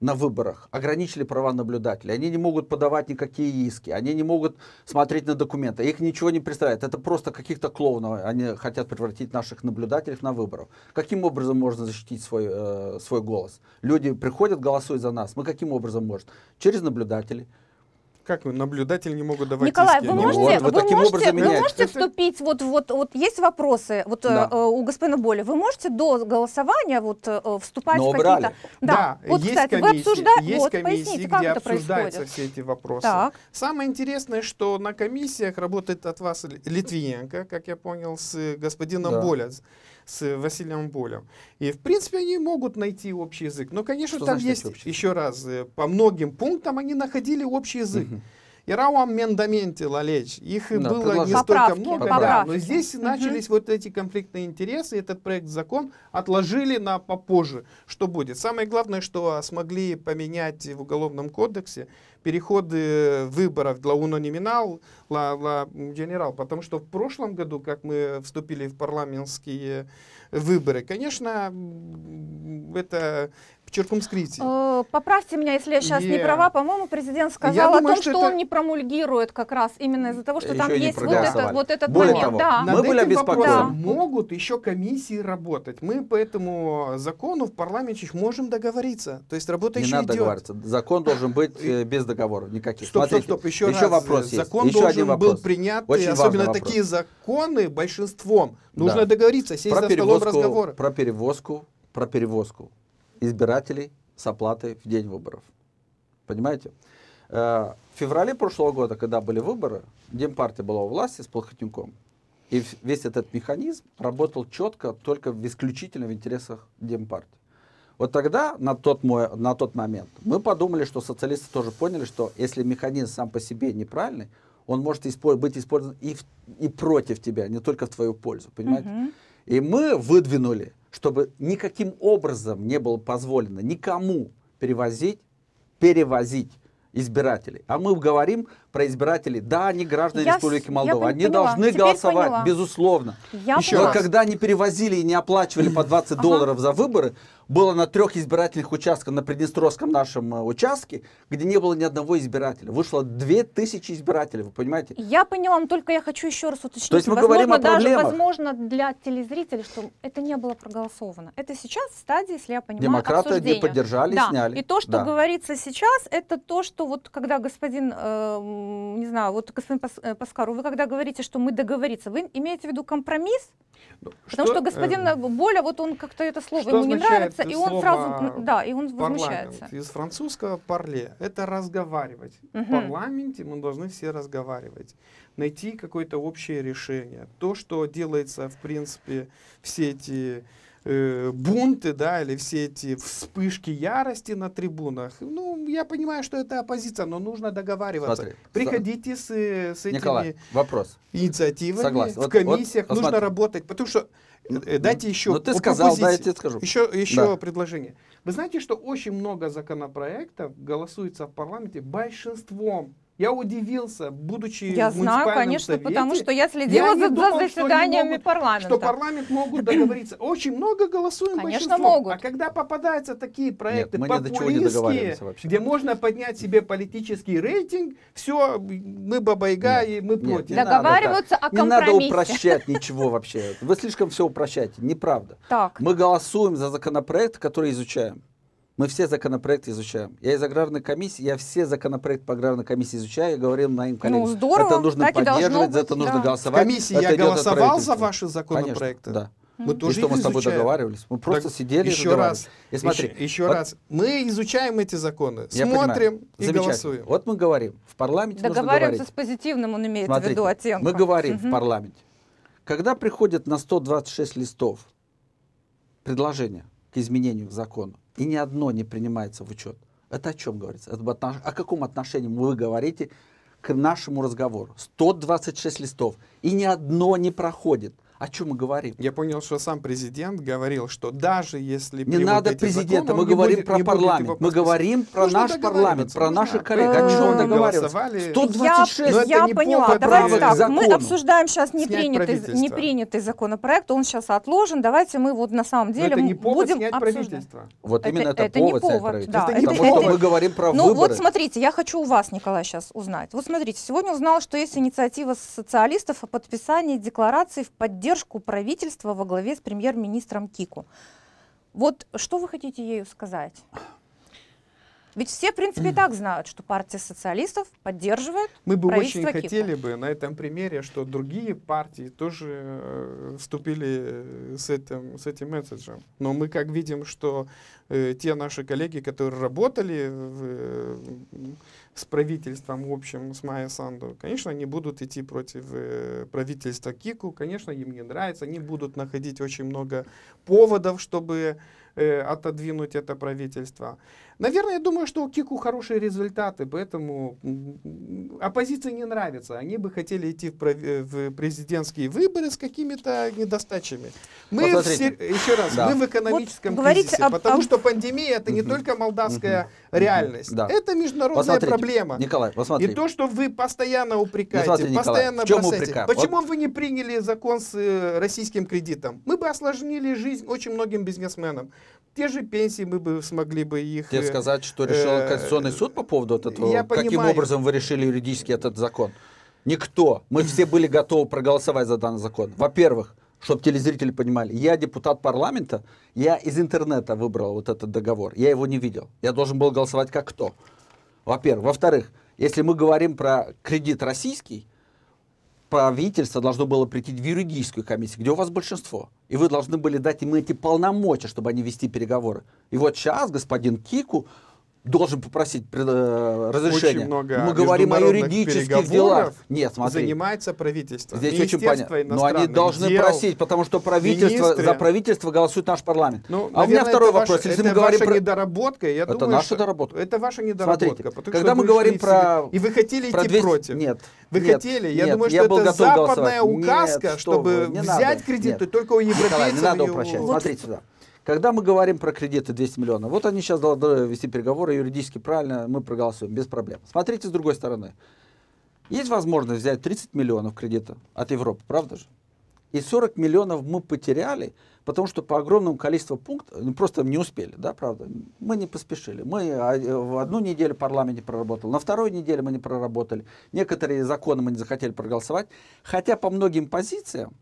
на выборах. Ограничили права наблюдателей. Они не могут подавать никакие иски. Они не могут смотреть на документы. Их ничего не представляет. Это просто каких-то клоунов. Они хотят превратить наших наблюдателей на выборах. Каким образом можно защитить свой, э, свой голос? Люди приходят, голосуют за нас. Мы каким образом можем? Через наблюдателей. Как вы, наблюдатели не могут давать Николай, иски? вы можете, вот, вы, таким можете, образом вы можете вступить, вот, вот, вот есть вопросы вот, э, Да. э, у господина Боли, вы можете до голосования вот, э, вступать Но в какие-то... убрали. Да, вот, есть кстати, вы комиссии, обсуждаете, есть вот, комиссии, поясните, как где это обсуждаются происходит. все эти вопросы. Так. Самое интересное, что на комиссиях работает от вас Литвиненко, как я понял, с э, господином Да. Боля, с- Василием Болем. И, в принципе, они могут найти общий язык. Но, конечно, Что там значит есть, еще раз, э, по многим пунктам они находили общий язык. Мгм. И рауам мендаменте лалечь. Их и Да, было не столько Поправки, много, да, поправки. но здесь Мгм. начались вот эти конфликтные интересы, и этот проект закон отложили на попозже. Что будет? Самое главное, что смогли поменять в Уголовном кодексе переходы выборов для унономинал, для, для генерал, потому что в прошлом году, как мы вступили в парламентские выборы, конечно, это в Черкумскрите. Э, Поправьте меня, если я сейчас не права. По-моему, президент сказал о том, что что, это- он не промульгирует как раз именно из-за того, что Еще там есть вот, это, вот этот Более момент. того, да. Мы Над были обеспокоены. могут еще комиссии работать. Мы по этому закону в парламенте можем договориться. То есть работа Не еще надо идет. договариваться. Закон должен быть э, без договоров никаких. Стоп, Смотрите, стоп, стоп, еще, еще раз. вопрос есть. Закон Еще должен один был принят, Очень важный особенно вопрос. такие законы большинством. Нужно Да. договориться, сесть про за столом разговора. про перевозку, про перевозку избирателей с оплатой в день выборов. Понимаете? Э, В феврале прошлого года, когда были выборы, Демпартия была у власти с Плохотнюком, и весь этот механизм работал четко только в исключительно в интересах Демпартии. Вот тогда, на тот, мой, на тот момент, мы подумали, что социалисты тоже поняли, что если механизм сам по себе неправильный, он может испо- быть использован и, в- и против тебя, не только в твою пользу, понимаете? Мгм. И мы выдвинули, чтобы никаким образом не было позволено никому перевозить, перевозить избирателей. А мы говорим про избирателей, да, они граждане Я Республики Молдова, они поняла. должны Теперь голосовать, поняла. безусловно. Я Еще поняла. Когда они перевозили и не оплачивали по 20 Ага. долларов за выборы, было на трех избирательных участках на Приднестровском нашем э, участке, где не было ни одного избирателя. Вышло 2000 избирателей, вы понимаете? Я поняла, но только я хочу еще раз уточнить. То есть мы возможно, говорим о даже, проблемах. возможно, для телезрителей, что это не было проголосовано. Это сейчас в стадии, если я понимаю, Демократы не обсуждения. поддержали, да. сняли. И то, что Да. говорится сейчас, это то, что вот когда господин, э, не знаю, вот господин э, Паскару, вы когда говорите, что мы договориться, вы имеете в виду компромисс? Ну, Потому что, господин э, Боля, вот он как-то это слово что ему не нравится, и он сразу, да, и он возмущается. Из французского парле это разговаривать. В Мгм. парламенте мы должны все разговаривать, найти какое-то общее решение. То, что делается, в принципе, все эти э, бунты, да, или все эти вспышки ярости на трибунах, ну, я понимаю, что это оппозиция, но нужно договариваться. Смотри, Приходите с, э, с этими Николай, вопрос. инициативами Согласен. в комиссиях, вот, нужно посмотри. работать, потому что э, дайте еще Ну ты сказал, да, я тебе скажу. Еще, еще Да. предложение. Вы знаете, что очень много законопроектов голосуется в парламенте большинством. Я удивился, будучи Я знаю, конечно, совете, потому что я следила я за, за думал, что они заседаниями могут- парламента. что парламент могут договориться. Очень много голосуем Конечно, могут. А когда попадаются такие проекты мы ни до чего не популистские, где можно поднять себе политический рейтинг, все, мы баба-яга Нет, и мы нет, против. не надо Договариваются о Не надо компромиссе. упрощать ничего вообще. Вы слишком все упрощаете. Неправда. Так, Мы голосуем за законопроект, который изучаем. Мы все законопроекты изучаем. Я из аграрной комиссии, я все законопроекты по аграрной комиссии изучаю, я говорил моим коллегам. Ну, здорово, это нужно так и поддерживать, за это быть, нужно да. В голосовать. комиссии Это я голосовал за ваши Конечно, законопроекты. да. Мы И тоже что мы с тобой договаривались? Мы просто Так сидели и еще разговаривали. раз, И смотри, еще, еще вот раз, мы изучаем эти законы, я смотрим понимаю. и Замечательно. голосуем. Вот мы говорим, в парламенте нужно договариваться с позитивным, он имеет в Смотрите, виду оттенком. мы говорим в Мгм. парламенте, когда приходит на 126 листов предложение к изменению к закону, и ни одно не принимается в учет, это о чем говорится? Это отнош- о каком отношении вы говорите к нашему разговору? 126 листов, и ни одно не проходит. О чем мы говорим? Я понял, что сам президент говорил, что даже если Не надо эти президента, законы, мы не говорим будет- про не парламент. Мы говорим про Нужно наш парламент, про нужно. наших коллег. О чем договариваться? голосовали. 126 Но это Я не поняла. Давайте так. Мы обсуждаем сейчас непринятый, правительство. непринятый законопроект. Он сейчас отложен. Давайте мы вот на самом деле это не м- повод будем снять обсуждать. правительство. Вот именно это, это не повод снять повод, да, это- Потому что это- мы говорим про Ну выборы. вот смотрите, я хочу у вас, Николай, сейчас узнать. Вот смотрите, сегодня узнала, что есть инициатива социалистов о подписании декларации в поддержку правительства во главе с премьер-министром Кику. Вот что вы хотите ею сказать? Ведь все, в принципе, и так знают, что партия социалистов поддерживает. Мы бы очень Кику. хотели бы на этом примере, что другие партии тоже э, вступили э, с этим, с этим месседжем. Но мы как видим, что э, те наши коллеги, которые работали в, э, с правительством, в общем, с Майя Санду, конечно, они будут идти против э, правительства Кику, конечно, им не нравится, они будут находить очень много поводов, чтобы э, отодвинуть это правительство. Наверное, я думаю, что у Кику хорошие результаты, поэтому оппозиции не нравится. Они бы хотели идти в, прави- в президентские выборы с какими-то недостачами. Мы, в еще раз, Да. мы в экономическом Вот кризисе, об- потому об- что пандемия это не только молдавская Мгм. реальность, Да. это международная Посмотрите, проблема. Николай, посмотри. И то, что вы постоянно упрекаете, смотри, Николай, постоянно чем бросаете. Почему Вот- вы не приняли закон с э, российским кредитом? Мы бы осложнили жизнь очень многим бизнесменам. Те же пенсии мы бы смогли бы их... Тебе э, сказать, что решил э, Конституционный суд по поводу этого? я Каким понимаю. образом вы решили юридически этот закон? Никто. Мы все были готовы проголосовать за данный закон. Во-первых, чтобы телезрители понимали, я депутат парламента, я из интернета выбрал вот этот договор. Я его не видел. Я должен был голосовать как кто? Во-первых. Во-вторых, если мы говорим про кредит российский, правительство должно было прийти в юридическую комиссию, где у вас большинство. И вы должны были дать им эти полномочия, чтобы они вести переговоры. И вот сейчас господин Кику должен попросить э, разрешения. Очень много Мы говорим о юридических делах. Нет, смотри. занимается правительство. Здесь очень понятно. Но они должны дел. просить, потому что правительство, министры. за правительство голосует наш парламент. Ну, а у меня наверное, второй вопрос. ваша- Если это мы говорим ваша про... недоработка, я Это думаю, наша что доработка. Это ваша недоработка. Смотрите, когда мы говорим про- И вы хотели про идти 200 против. Нет. Вы нет, хотели? Я нет, думаю, я что это западная голосовать. указка, Нет, что чтобы взять кредиты, нет. только у европейцев. не надо упрощать. Смотрите сюда. Когда мы говорим про кредиты 200 миллионов, вот они сейчас должны вести переговоры юридически правильно, мы проголосуем без проблем. Смотрите с другой стороны. Есть возможность взять 30 миллионов кредита от Европы, правда же? И 40 миллионов мы потеряли, потому что по огромному количеству пунктов ну, просто не успели, да, правда? Мы не поспешили. Мы а, э, в одну неделю в парламенте проработали, на второй неделе мы не проработали. Некоторые законы мы не захотели проголосовать. Хотя по многим позициям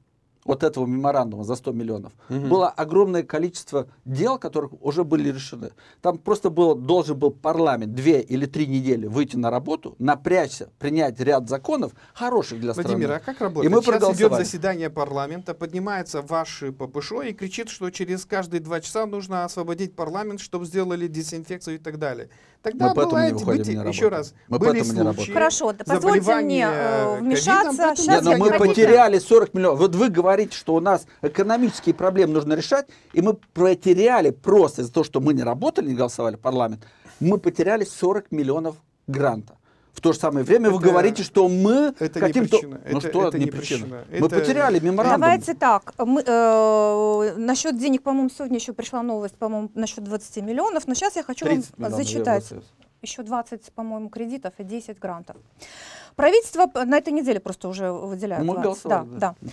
вот этого меморандума за 100 миллионов Мгм. было огромное количество дел, которые уже были решены. Там просто было, должен был парламент две или три недели выйти на работу, напрячься, принять ряд законов, хороших для страны. Владимир, а как работает? И мы Сейчас идет заседание парламента, поднимается ваш ППШ и кричит, что через каждые два часа нужно освободить парламент, чтобы сделали дезинфекцию и так далее. Тогда Мы поэтому не бывает, выходим, быть- не еще раз, Мы были поэтому не работаем. случаи Хорошо, да позвольте мне э, вмешаться. Сейчас Нет, но мы хотела- потеряли 40 миллионов. Вот вы говорите, что у нас экономические проблемы нужно решать, и мы потеряли просто из-за того, что мы не работали, не голосовали в парламент, мы потеряли 40 миллионов гранта. В то же самое время вы Это- говорите, что мы это не каким-то... причина. Ну Это- что это не не причина? причина. Мы Это- потеряли меморандум. Давайте так. Мы, э, насчет денег, по-моему, сегодня еще пришла новость, по-моему, насчет 20 миллионов. Но сейчас я хочу вам 30 миллионов зачитать. евро. Еще 20, по-моему, кредитов и 10 грантов. Правительство на этой неделе просто уже выделяет. Мы 20. голосовали, Да, да. да.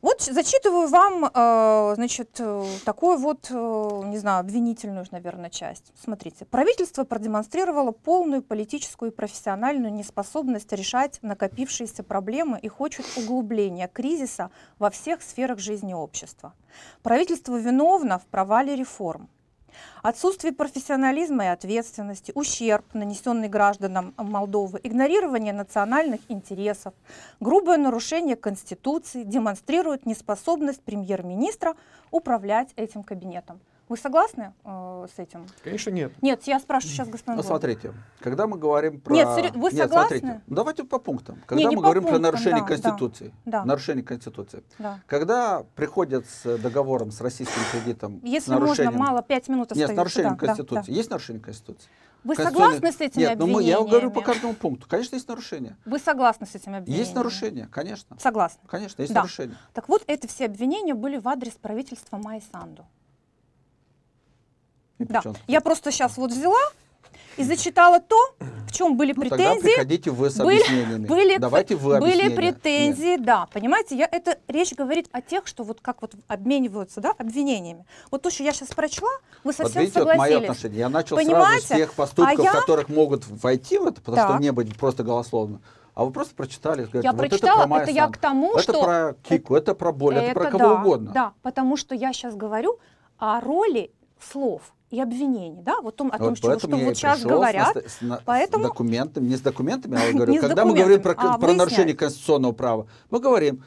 Вот зачитываю вам, э, значит, э, такую вот, э, не знаю, обвинительную, наверное, часть. Смотрите. Правительство продемонстрировало полную политическую и профессиональную неспособность решать накопившиеся проблемы и хочет углубления кризиса во всех сферах жизни общества. Правительство виновно в провале реформ. Отсутствие профессионализма и ответственности, ущерб, нанесенный гражданам Молдовы, игнорирование национальных интересов, грубое нарушение Конституции демонстрируют неспособность премьер-министра управлять этим кабинетом. Вы согласны э, с этим? Конечно, нет. Нет, я спрашиваю сейчас господин Ну, Голубев. смотрите, когда мы говорим про... Нет, серё- вы Нет, согласны? смотрите, давайте по пунктам. Когда не мы говорим про пунктам, нарушение да, да, Конституции. да. Нарушение Конституции. Да. Когда приходят с договором с российским кредитом Если можно, нарушением... мало, пять минут Нет, остается. с нарушением Да, да, Конституции. да. Есть нарушение Конституции? Вы согласны с этими Нет, ну мы, я говорю по обвинениями? каждому пункту. Конечно, есть нарушения. Вы согласны с этими обвинениями? Есть нарушения, конечно. Согласны. Конечно, есть Да. нарушения. Так вот, эти все обвинения были в адрес правительства Майи Санду. И при Да. Я просто сейчас вот взяла и зачитала то, в чем были Ну, тогда претензии. приходите вы с были- объяснениями. были, Давайте вы были объяснения. претензии, да, понимаете, я, это речь говорит о тех, что вот как вот обмениваются, да, обвинениями. Вот то, что я сейчас прочла, вы Вот совсем видите, вот мое согласились. отношение. Я начал сразу Понимаете? с тех поступков, А я- которых могут войти в это, потому Так. что не быть просто голословно. А вы просто прочитали. говорите, Я вот прочитала, это, про это я к тому, это что... про Кику, это про боль, это, про кого да, угодно. Да, потому что я сейчас говорю о роли слов и обвинений, да, вот том, о том, Вот что, поэтому что вот сейчас с говорят. с, на- с поэтому- документами, не с документами, а я говорю, с когда мы говорим про, а, про нарушение конституционного права, мы говорим,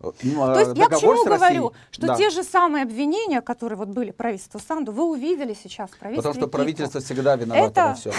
То есть я к чему говорю, что Да. те же самые обвинения, которые вот были правительству Санду, вы увидели сейчас в правительстве Потому что правительство всегда виновато Это- во всем.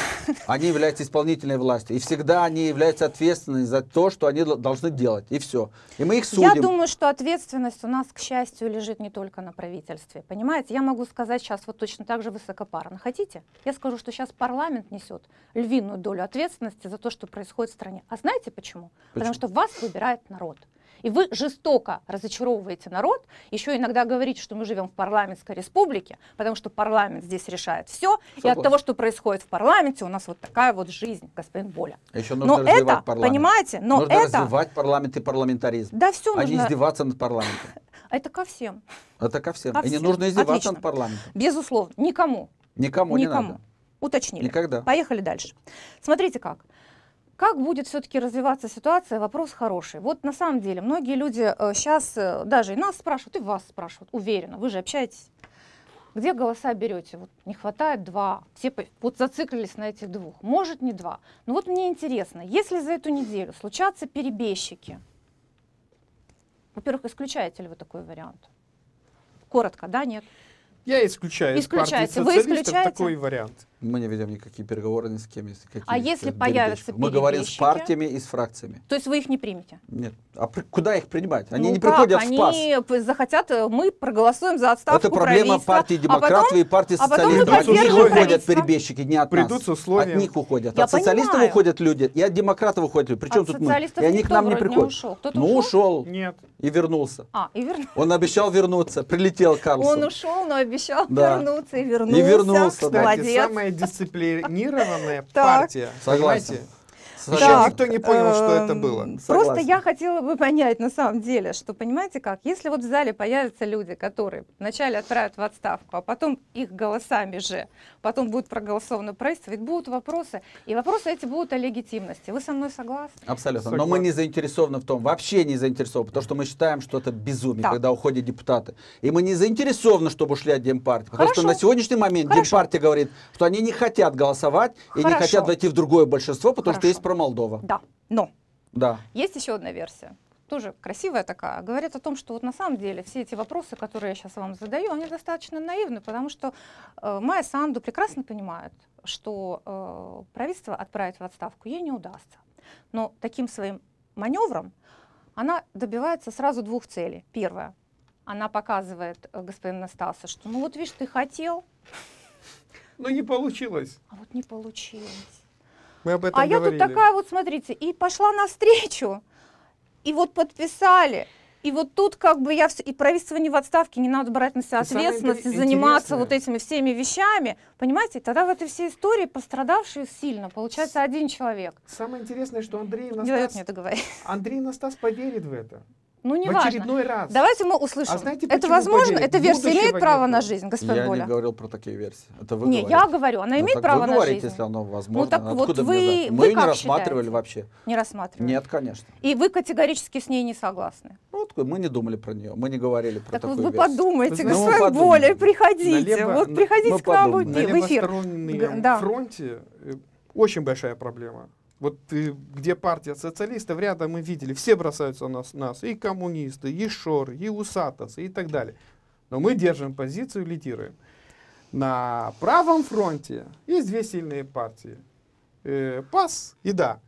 Они являются исполнительной властью. И всегда они являются ответственными за то, что они должны делать. И все. И мы их судим. Я думаю, что ответственность у нас, к счастью, лежит не только на правительстве. Понимаете, я могу сказать сейчас вот точно так же высокопарно. Хотите? Я скажу, что сейчас парламент несет львиную долю ответственности за то, что происходит в стране. А знаете почему? Потому Почему? что вас выбирает народ. И вы жестоко разочаровываете народ, еще иногда говорите, что мы живем в парламентской республике, потому что парламент здесь решает все, и от Согласен. того, что происходит в парламенте, у нас вот такая вот жизнь, господин Боля. Еще нужно Но развивать это, парламент. понимаете, но нужно это, развивать парламент и парламентаризм. да все а не нужно, издеваться над парламентом. это ко всем. Это ко всем. Ко и не всем. нужно издеваться Отлично. над парламентом. Безусловно, никому. Никому, не никому. надо. Уточнили. Никогда. Поехали дальше. Смотрите как. Как будет все-таки развиваться ситуация, вопрос хороший. Вот на самом деле многие люди сейчас даже и нас спрашивают, и вас спрашивают, уверенно, вы же общаетесь. Где голоса берете? Вот не хватает два. Все вот зациклились на этих двух. Может, не два. Но вот мне интересно, если за эту неделю случатся перебежчики, во-первых, исключаете ли вы такой вариант? Коротко, да, нет? Я исключаю из партии Исключаете. Вы исключаете? такой вариант. Мы не ведем никакие переговоры ни с кем. Если какие А если появятся Мы говорим с партиями и с фракциями. То есть вы их не примете? Нет. А при- куда их принимать? Они Ну не как? приходят в СПАС. Они захотят, э, мы проголосуем за отставку Это проблема партии а демократов потом- и партии а потом социалистов. мы От них уходят перебежчики, не от Придут нас. с условием- От них уходят. Я от социалистов понимаю. уходят люди, и от демократов уходят люди. Причем От тут мы? И они к нам не приходят. ушел. Кто-то ну, ушел? Нет. и вернулся. А, и вернулся. Он обещал вернуться, прилетел Карлсон. Он ушел, но обещал вернуться и вернулся. вернулся, да. Кстати, Молодец. Самая дисциплинированная партия. Согласен. Еще Так, никто не понял, что это эм, было. Просто я хотела бы понять на самом деле, что понимаете как, если вот в зале появятся люди, которые вначале отправят в отставку, а потом их голосами же, потом будет проголосовано правительство, ведь будут вопросы, и вопросы эти будут о легитимности. Вы со мной согласны? Абсолютно. Но мы не заинтересованы в том, вообще не заинтересованы, потому что мы считаем, что это безумие, Так. когда уходят депутаты. И мы не заинтересованы, чтобы ушли от Демпартии. Потому что Хорошо. на сегодняшний момент Хорошо. Демпартия говорит, что они не хотят голосовать и не Хорошо. хотят войти в другое большинство, потому что Хорошо. есть про Молдова. Да. Но Да. Есть еще одна версия, тоже красивая такая, говорит о том, что вот на самом деле все эти вопросы, которые я сейчас вам задаю, они достаточно наивны, потому что э, Майя Санду прекрасно понимает, что э, правительство отправить в отставку ей не удастся. Но таким своим маневром она добивается сразу двух целей. Первое, она показывает э, господину Стаса, что ну вот видишь, ты хотел, Но не получилось. а вот не получилось. Мы об этом А я говорили. тут такая вот, смотрите, и пошла навстречу, и вот подписали. И вот тут как бы я вс- и правительство не в отставке, не надо брать на себя ответственность и заниматься вот этими всеми вещами. Понимаете, тогда в этой всей истории пострадавший сильно, получается один человек. Самое интересное, что Андрей Настас. Андрей Настас поверит в это. Ну, не в важно. очередной раз. Давайте мы услышим. А знаете, это возможно? поверит? Эта версия Будущего имеет право нету. на жизнь, господин я Боля? не говорил про такие версии. Это вы Не, говорите. я говорю, она Ну, имеет так право вы на говорите, жизнь. если оно возможно. так вот Откуда вы- мне знать? вы Мы не как рассматривали считаете? вообще. Не рассматриваем. Нет, конечно. И вы категорически с ней не согласны. Ну, вот мы не думали про нее, мы не говорили про Так вот такую вы версию. подумайте, Ну, господин подумаем. Боля, приходите. Налево- вот на- приходите к нам в. На эфир- эфир. левостороннем да. фронте э, очень большая проблема. Вот э, где партия социалистов, рядом мы видели, все бросаются на нас, и коммунисты, и Шор, и Усатос, и так далее. Но мы держим позицию, лидируем. На правом фронте есть две сильные партии. Э, ПАС и ДА.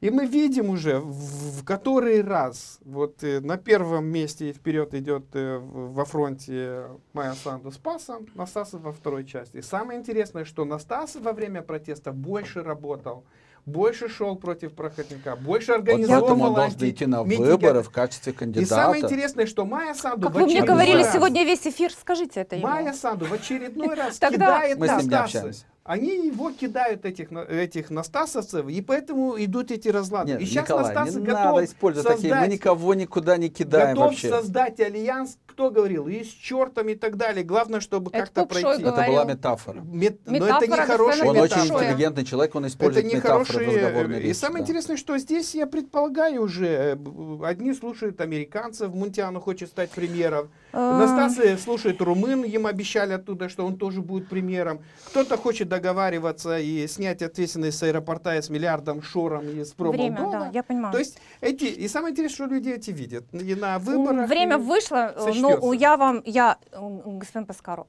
И мы видим уже в, в который раз, вот э, на первом месте вперед идет э, во фронте Майя Санду с пасом, Настасов во второй части. И самое интересное, что Настасов во время протеста больше работал, больше шел против проходника, больше Вот организовывал поэтому он должен идти на антимитинги. выборы в качестве И кандидата. самое интересное, что Майя Санду Как в вы мне говорили раз- сегодня весь эфир, скажите это ему. Майя Санду в очередной раз кидает Мы с ним не общаемся. Они его кидают, этих, на- этих настасовцев, и поэтому идут эти разлады. Нет, и сейчас Николай, Настасы не готов надо использовать такие. Мы создать- никого никуда не кидаем готов вообще. создать альянс, кто говорил, и с чертом и так далее. Главное, чтобы Это как-то пройти. говорил. Это была метафора. Мет- Но это Метафора, не хорошая господин Он очень метафора. интеллигентный человек, он Это использует не метафоры в хорошие. И речи. самое да. интересное, что здесь я предполагаю уже, э, одни слушают американцев, Мунтиану хочет стать премьером, Э, Настасия слушает румын, им обещали оттуда, что он тоже будет премьером. Кто-то хочет договариваться и снять ответственность с аэропорта и с миллиардом шором из Время, промолдова. да, я понимаю. То есть эти, и самое интересное, что люди эти видят. И на выборах... Время и- вышло, э, но сочтётся. я вам, я, господин Паскару,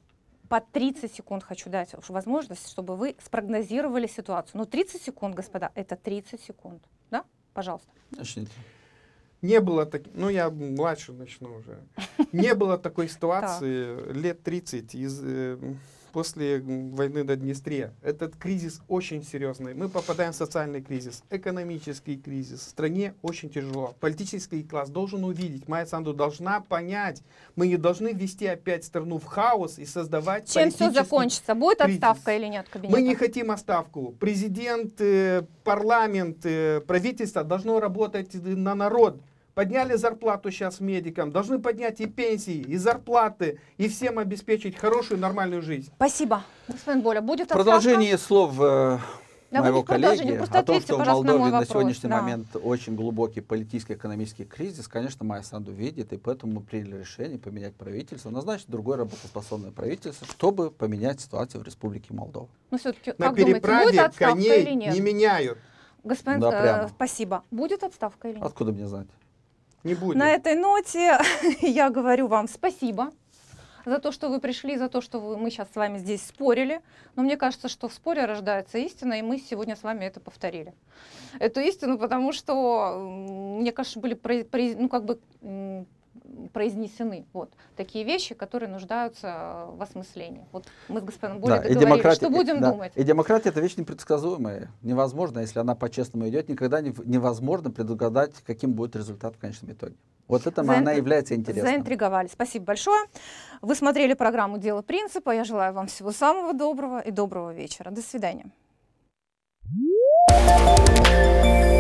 по 30 секунд хочу дать возможность, чтобы вы спрогнозировали ситуацию. Ну, 30 секунд, господа, это 30 секунд. Да? Пожалуйста. Начните. Не было так, ну я младше начну уже. Не было такой ситуации лет 30 из, э, после войны на Днестре. Этот кризис очень серьезный. Мы попадаем в социальный кризис, экономический кризис. В стране очень тяжело. Политический класс должен увидеть, Майя Санду должна понять, мы не должны ввести опять страну в хаос и создавать Чем все закончится? Будет кризис. отставка или нет кабинета? мы не хотим отставку. Президент, э, парламент, э, правительство должно работать на народ. Подняли зарплату сейчас медикам, должны поднять и пенсии, и зарплаты, и всем обеспечить хорошую нормальную жизнь. Спасибо. Господин Боля, будет отставка? продолжение слов э, Да, моего коллеги Просто о том, что в на Молдове на вопрос. сегодняшний Да. момент очень глубокий политический экономический кризис, конечно, Майя Санду видит, и поэтому мы приняли решение поменять правительство, назначить другое работоспособное правительство, чтобы поменять ситуацию в Республике Молдова. Ну, все-таки, На как думаете, будет переправе или коней нет? не меняют. Господин, Да, э, спасибо. Будет отставка или нет? Откуда мне знать? Не будет. На этой ноте я говорю вам спасибо за то, что вы пришли, за то, что вы- мы сейчас с вами здесь спорили. Но мне кажется, что в споре рождается истина, и мы сегодня с вами это повторили. Эту истину, потому что, мне кажется, были ну, как бы, произнесены. Вот такие вещи, которые нуждаются в осмыслении. Вот мы с господином Болей да, договорились, что будем да, думать. И демократия это вещь непредсказуемая. Невозможно, если она по-честному идет, никогда не, невозможно предугадать, каким будет результат в конечном итоге. Вот это Заин... она является интересной. Заинтриговали. Спасибо большое. Вы смотрели программу «Дело принципа». Я желаю вам всего самого доброго и доброго вечера. До свидания. Thank you.